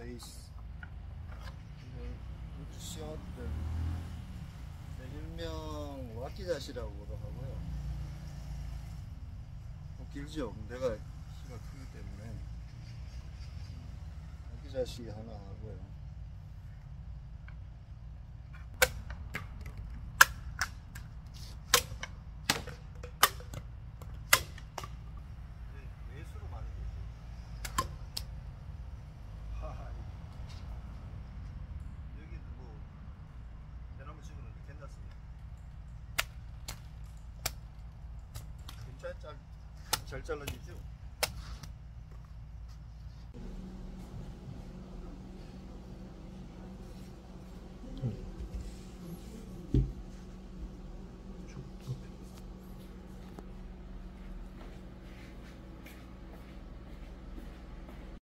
페이스 시어들 일명 와키자시라고도 하고요. 뭐 길죠. 내가 키가 크기 때문에 와키자시 하나 하고요 잘, 잘 잘라지죠?